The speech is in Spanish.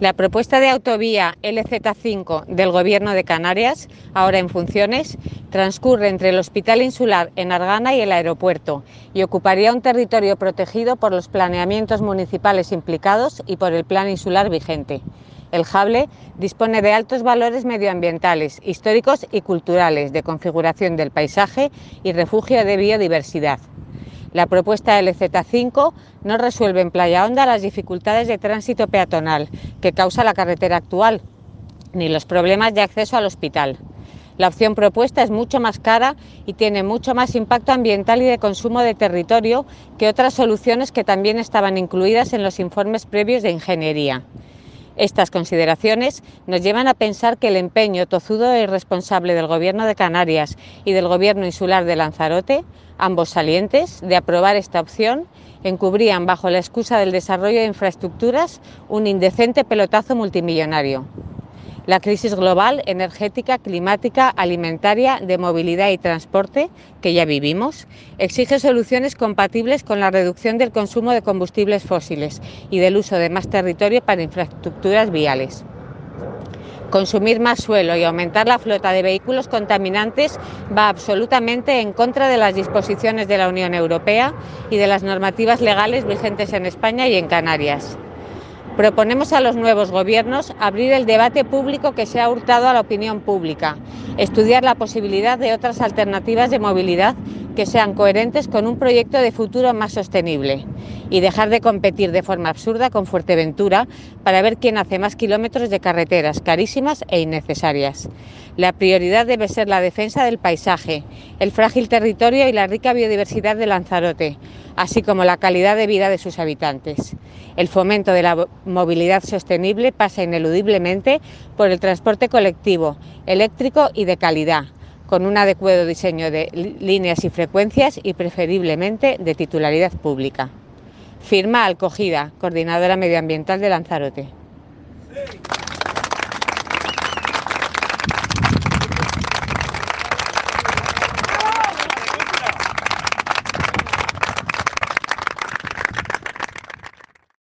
La propuesta de autovía LZ5 del Gobierno de Canarias, ahora en funciones, transcurre entre el Hospital Insular en Argana y el aeropuerto y ocuparía un territorio protegido por los planeamientos municipales implicados y por el plan insular vigente. El Jable dispone de altos valores medioambientales, históricos y culturales, de configuración del paisaje y refugio de biodiversidad. La propuesta LZ5 no resuelve en Playa Honda las dificultades de tránsito peatonal que causa la carretera actual, ni los problemas de acceso al hospital. La opción propuesta es mucho más cara y tiene mucho más impacto ambiental y de consumo de territorio que otras soluciones que también estaban incluidas en los informes previos de ingeniería. Estas consideraciones nos llevan a pensar que el empeño tozudo e irresponsable del Gobierno de Canarias y del Gobierno insular de Lanzarote, ambos salientes, de aprobar esta opción, encubrían bajo la excusa del desarrollo de infraestructuras un indecente pelotazo multimillonario. La crisis global, energética, climática, alimentaria, de movilidad y transporte, que ya vivimos, exige soluciones compatibles con la reducción del consumo de combustibles fósiles y del uso de más territorio para infraestructuras viales. Consumir más suelo y aumentar la flota de vehículos contaminantes va absolutamente en contra de las disposiciones de la Unión Europea y de las normativas legales vigentes en España y en Canarias. Proponemos a los nuevos gobiernos abrir el debate público que se ha hurtado a la opinión pública, estudiar la posibilidad de otras alternativas de movilidad que sean coherentes con un proyecto de futuro más sostenible y dejar de competir de forma absurda con Fuerteventura para ver quién hace más kilómetros de carreteras carísimas e innecesarias. La prioridad debe ser la defensa del paisaje, el frágil territorio y la rica biodiversidad de Lanzarote, así como la calidad de vida de sus habitantes. El fomento de la movilidad sostenible pasa ineludiblemente por el transporte colectivo, eléctrico y de calidad, con un adecuado diseño de líneas y frecuencias y preferiblemente de titularidad pública. Firma Alcogida, Coordinadora Medioambiental de Lanzarote.